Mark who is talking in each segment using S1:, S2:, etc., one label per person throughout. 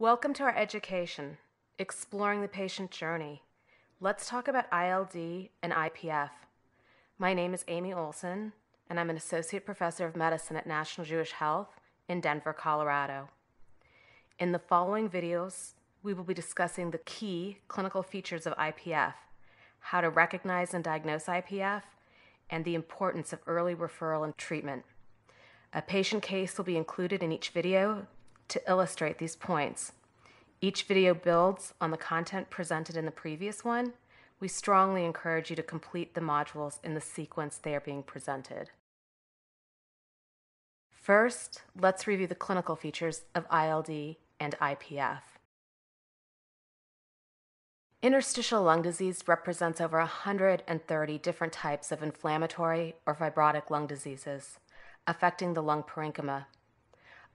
S1: Welcome to our education, Exploring the Patient Journey. Let's talk about ILD and IPF. My name is Amy Olson, and I'm an Associate Professor of Medicine at National Jewish Health in Denver, Colorado. In the following videos, we will be discussing the key clinical features of IPF, how to recognize and diagnose IPF, and the importance of early referral and treatment. A patient case will be included in each video to illustrate these points. Each video builds on the content presented in the previous one. We strongly encourage you to complete the modules in the sequence they are being presented. First, let's review the clinical features of ILD and IPF. Interstitial lung disease represents over 130 different types of inflammatory or fibrotic lung diseases affecting the lung parenchyma.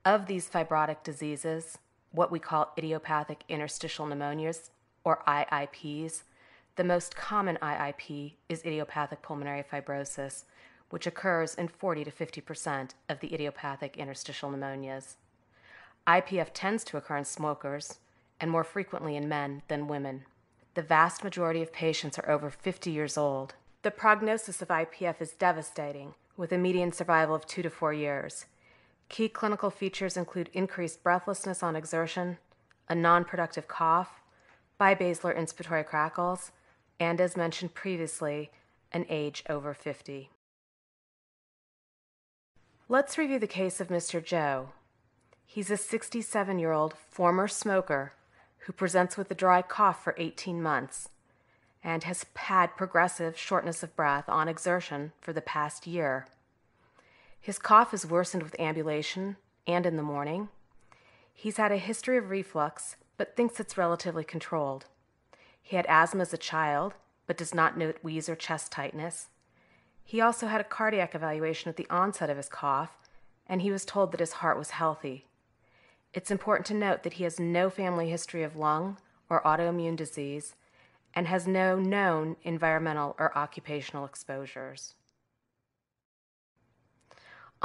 S1: Of these fibrotic diseases, what we call idiopathic interstitial pneumonias, or IIPs, the most common IIP is idiopathic pulmonary fibrosis, which occurs in 40 to 50 percent of the idiopathic interstitial pneumonias. IPF tends to occur in smokers and more frequently in men than women. The vast majority of patients are over 50 years old. The prognosis of IPF is devastating, with a median survival of two to four years. Key clinical features include increased breathlessness on exertion, a non productive cough, bibasilar inspiratory crackles, and as mentioned previously, an age over 50. Let's review the case of Mr. Joe. He's a 67 year old former smoker who presents with a dry cough for 18 months and has had progressive shortness of breath on exertion for the past year. His cough has worsened with ambulation and in the morning. He's had a history of reflux, but thinks it's relatively controlled. He had asthma as a child, but does not note wheeze or chest tightness. He also had a cardiac evaluation at the onset of his cough, and he was told that his heart was healthy. It's important to note that he has no family history of lung or autoimmune disease and has no known environmental or occupational exposures.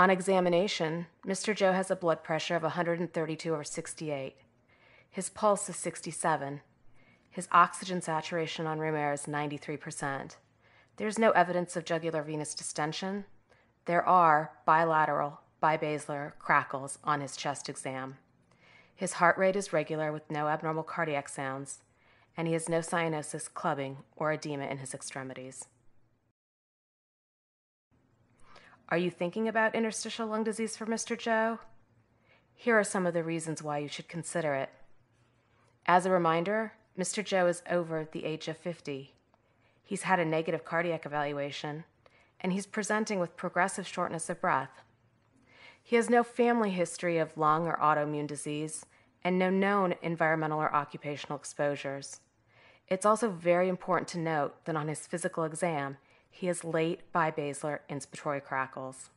S1: On examination, Mr. Joe has a blood pressure of 132 over 68. His pulse is 67. His oxygen saturation on room air is 93%. There's no evidence of jugular venous distension. There are bilateral, bibasilar crackles on his chest exam. His heart rate is regular with no abnormal cardiac sounds, and he has no cyanosis, clubbing, or edema in his extremities. Are you thinking about interstitial lung disease for Mr. Joe? Here are some of the reasons why you should consider it. As a reminder, Mr. Joe is over the age of 50. He's had a negative cardiac evaluation, and he's presenting with progressive shortness of breath. He has no family history of lung or autoimmune disease and no known environmental or occupational exposures. It's also very important to note that on his physical exam, he is late bibasilar inspiratory crackles.